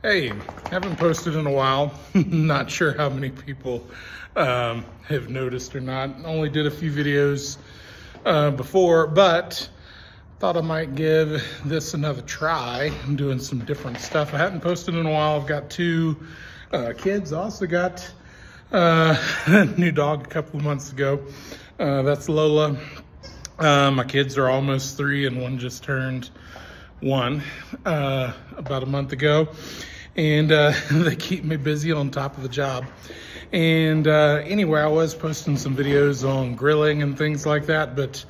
Hey, haven't posted in a while. not sure how many people um, have noticed or not. Only did a few videos uh, before, but thought I might give this another try. I'm doing some different stuff. I hadn't posted in a while. I've got two uh, kids. Also got uh, a new dog a couple of months ago. Uh, that's Lola. Uh, my kids are almost three and one just turned one uh, about a month ago. And uh, they keep me busy on top of the job. And uh, anyway, I was posting some videos on grilling and things like that, but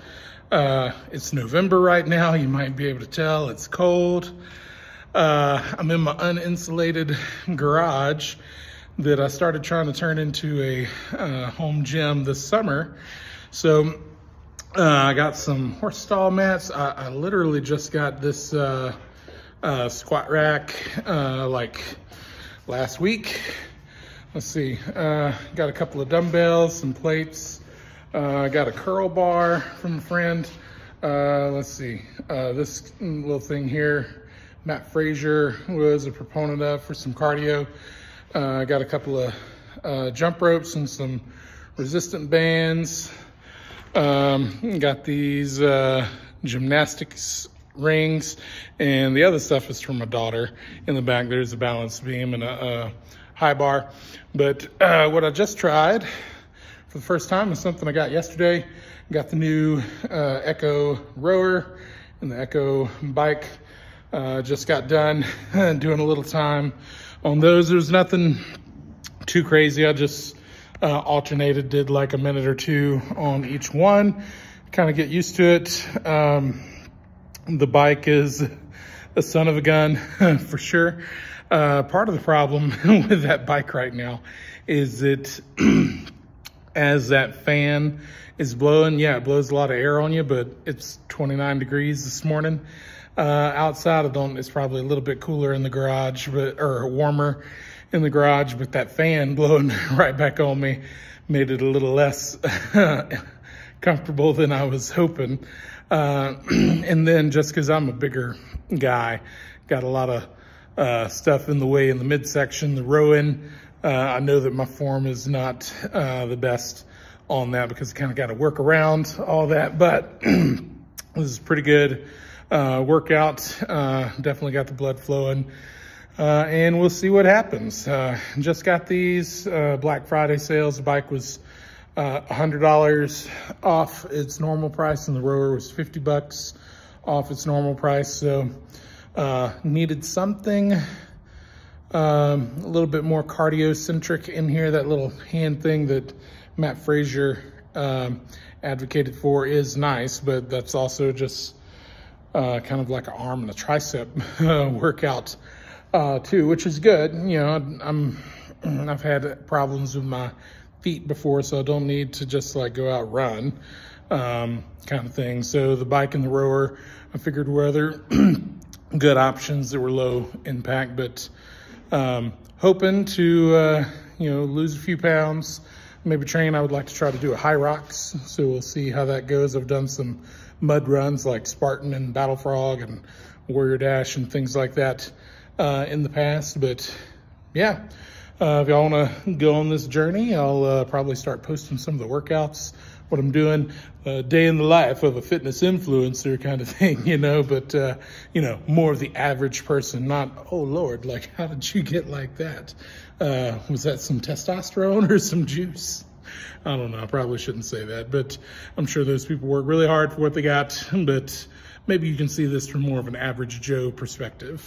uh, it's November right now. You might be able to tell it's cold. Uh, I'm in my uninsulated garage that I started trying to turn into a uh, home gym this summer. So uh, I got some horse stall mats. I, I literally just got this uh, uh, squat rack uh, like last week. Let's see, uh, got a couple of dumbbells, some plates. I uh, got a curl bar from a friend. let's see, this little thing here, Mat Fraser was a proponent of for some cardio. I got a couple of jump ropes and some resistant bands. Um, got these uh, gymnastics rings and the other stuff is from my daughter. In the back there's a balance beam and a, a high bar. But uh, what i just tried for the first time is something i got yesterday. Got the new uh, echo rower and the echo bike. Uh, just got done doing a little time on those. There's nothing too crazy. I just uh, alternated, did like a minute or two on each one, kind of get used to it. Um, the bike is a son of a gun for sure. Uh, part of the problem with that bike right now is that as that fan is blowing, yeah, it blows a lot of air on you, but it's 29 degrees this morning. Uh, outside, I don't, it's probably a little bit cooler in the garage, but, or warmer in the garage, but that fan blowing right back on me made it a little less comfortable than I was hoping. Uh, and then just because I'm a bigger guy, got a lot of uh, stuff in the way in the midsection, the rowing. Uh, I know that my form is not uh, the best on that because kind of got to work around all that, but this is pretty good uh, workout. Uh, definitely got the blood flowing. Uh, and we'll see what happens. Uh, just got these uh, Black Friday sales. The bike was $100 uh, off its normal price and the rower was 50 bucks off its normal price. So uh, needed something um, a little bit more cardio centric in here. That little hand thing that Mat Fraser um, advocated for is nice, but that's also just uh, kind of like an arm and a tricep workout uh, too, which is good. You know, I'm, I've had problems with my feet before, so I don't need to just like go out run um, kind of thing. So the bike and the rower, I figured were other good options that were low impact, but um, hoping to, uh, you know, lose a few pounds, maybe train. I would like to try to do a Hyrox, so we'll see how that goes. I've done some mud runs like Spartan and Battle Frog and Warrior Dash and things like that uh, in the past. But yeah, uh, if y'all want to go on this journey, I'll uh, probably start posting some of the workouts, what I'm doing, uh, day in the life of a fitness influencer kind of thing, you know, but, uh, you know, more of the average person, not, oh Lord, like, how did you get like that? Uh, was that some testosterone or some juice? I don't know. I probably shouldn't say that, but I'm sure those people work really hard for what they got, but maybe you can see this from more of an average Joe perspective.